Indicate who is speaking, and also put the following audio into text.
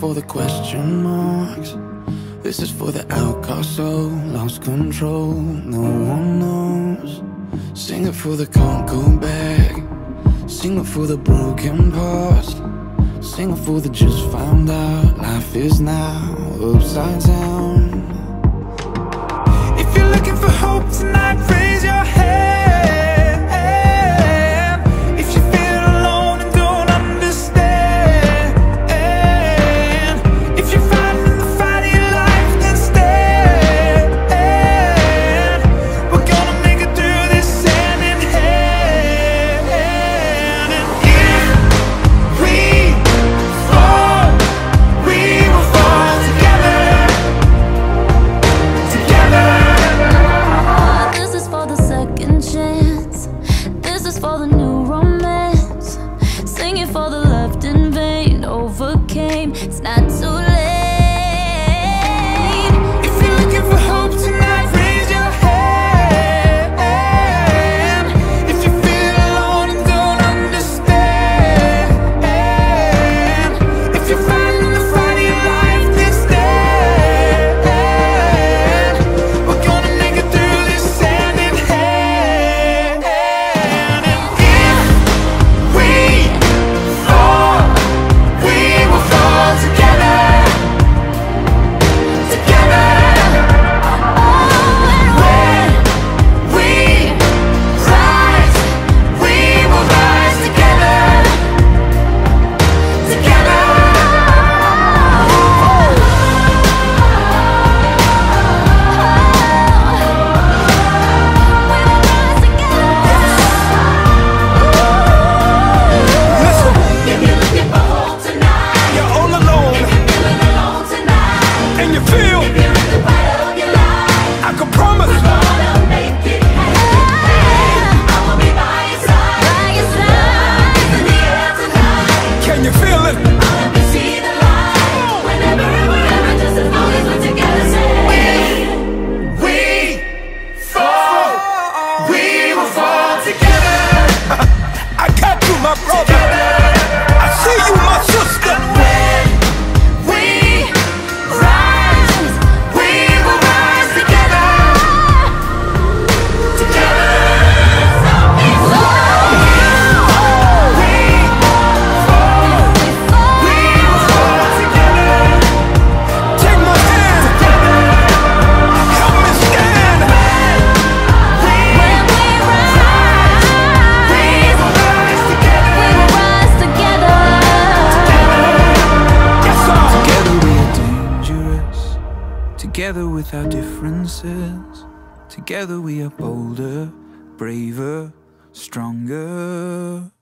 Speaker 1: for the question marks. This is for the outcast so lost control No one knows. Sing it for the can't go back Sing it for the broken past. Sing it for the just found out Life is now upside down. If you're looking for
Speaker 2: Together with our differences, together we are bolder, braver, stronger.